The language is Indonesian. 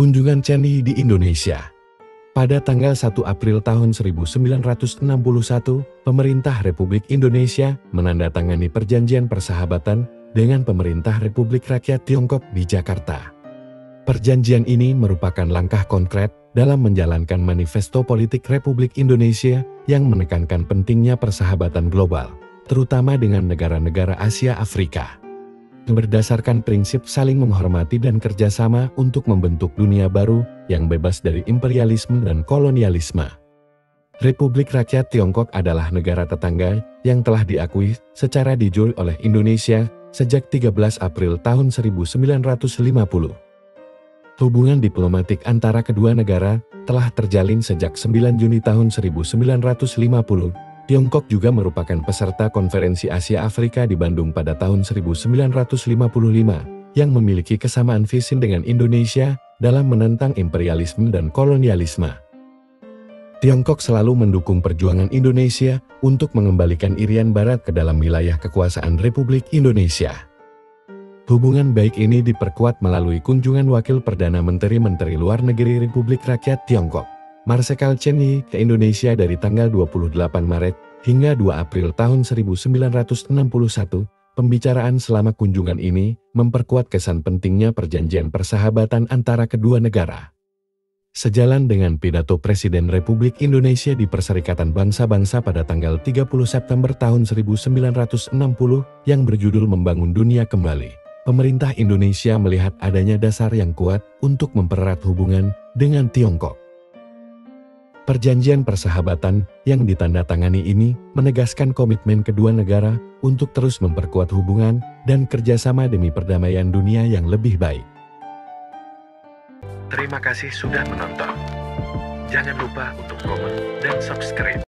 Kunjungan Chen Yi di Indonesia Pada tanggal 1 April tahun 1961, pemerintah Republik Indonesia menandatangani perjanjian persahabatan dengan pemerintah Republik Rakyat Tiongkok di Jakarta. Perjanjian ini merupakan langkah konkret dalam menjalankan manifesto politik Republik Indonesia yang menekankan pentingnya persahabatan global, terutama dengan negara-negara Asia Afrika berdasarkan prinsip saling menghormati dan kerjasama untuk membentuk dunia baru yang bebas dari imperialisme dan kolonialisme. Republik Rakyat Tiongkok adalah negara tetangga yang telah diakui secara dijur oleh Indonesia sejak 13 April tahun 1950. Hubungan diplomatik antara kedua negara telah terjalin sejak 9 Juni tahun 1950 Tiongkok juga merupakan peserta konferensi Asia Afrika di Bandung pada tahun 1955 yang memiliki kesamaan visi dengan Indonesia dalam menentang imperialisme dan kolonialisme. Tiongkok selalu mendukung perjuangan Indonesia untuk mengembalikan Irian Barat ke dalam wilayah kekuasaan Republik Indonesia. Hubungan baik ini diperkuat melalui kunjungan Wakil Perdana Menteri-Menteri Luar Negeri Republik Rakyat Tiongkok. Marsekal Chen Yi ke Indonesia dari tanggal 28 Maret hingga 2 April tahun 1961, pembicaraan selama kunjungan ini memperkuat kesan pentingnya perjanjian persahabatan antara kedua negara. Sejalan dengan pidato Presiden Republik Indonesia di Perserikatan Bangsa-Bangsa pada tanggal 30 September tahun 1960 yang berjudul Membangun Dunia Kembali, pemerintah Indonesia melihat adanya dasar yang kuat untuk mempererat hubungan dengan Tiongkok. Perjanjian persahabatan yang ditandatangani ini menegaskan komitmen kedua negara untuk terus memperkuat hubungan dan kerjasama demi perdamaian dunia yang lebih baik. Terima kasih sudah menonton. Jangan lupa untuk komen dan subscribe.